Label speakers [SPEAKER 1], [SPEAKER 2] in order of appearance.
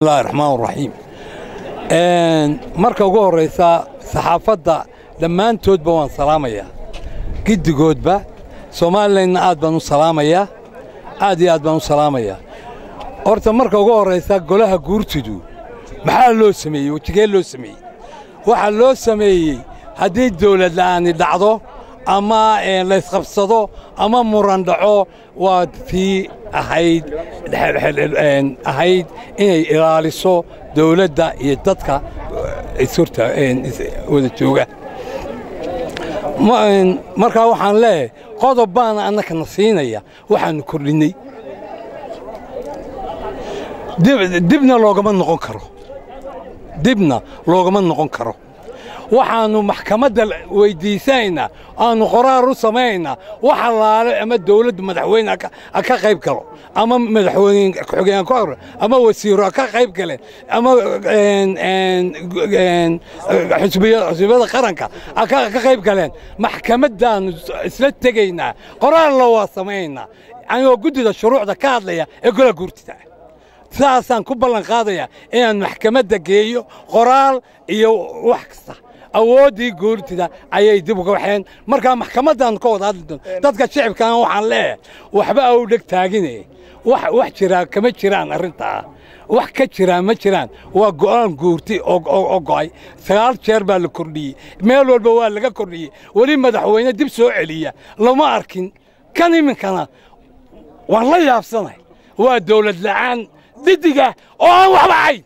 [SPEAKER 1] bismillahi raxmaan raxiim marka ugu horraysa saxaafadda dhammaantoodba waan salaamayaa. Giddigoodba soomalilanna aad baan u salaamayaa. Aad iyo aad baan u salaamayaa. Horta marka ugu horraysa golaha guurtidu maxaa loo sameeyey? Wejigee loo sameeyey? Waxaa loo sameeyey haddii dawlad la'aani dhacdo ama laysqabsado ama muran dhaco waa tii ahayd ahayd inay ilaaliso dawladda iyo dadka wada jooga. Markaa waxaan leeyahay qodob baana annakana siinaya waxaannu kordhinnay dibna loogama noqon karo. Dibna loogama noqon karo waxaannu maxkamadda weyddiisanaynaa aannu qoraar u samaynaynaa wax allaale ama dawladdu madaxweyne ka qayb galo ama madaxweyne ku-xigeen ku hor ama wasiiro ka qayb galeen ama xusbiyada qaranka ka qayb galeen maxkamaddaannu isla tegaynaa qoraalna waa samaynaynaa anigoo guddida shuruucda ka hadlaya ee gola guurtida. Saasaan ku ballan qaadayaa inaan maxkamadda geeyo qoraal iyo wax kasta awooddii guurtida ayay dib uga waxeen markaa maxkamaddaannu ka wada hadli doon. Dadka shicibkana waxaan leeyahay waxba au dheg taagine. Wax jiraa kama jiraan arrintaa. Wax ka jiraa ma jiraan. Waa go'aan guurti oo go'ay. Sagaal jeer baa la kordhiyey. Meel walba waa laga kordhiyey. Weli madaxweyne dib soo celiya. Lama arkin. Kan iminkana waan la yaabsanay. Waa dawlad la'aan didiga oo aan waxba ahayn